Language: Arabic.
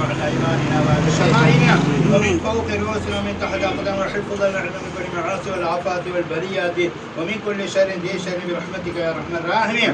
وعلى ايماننا وعلى ومن فوق رؤوسنا ومن تحت اقدامنا حفظنا من كل معاصي والعافات والبريات ومن كل شر ذي شر برحمتك يا رحمن الراحمين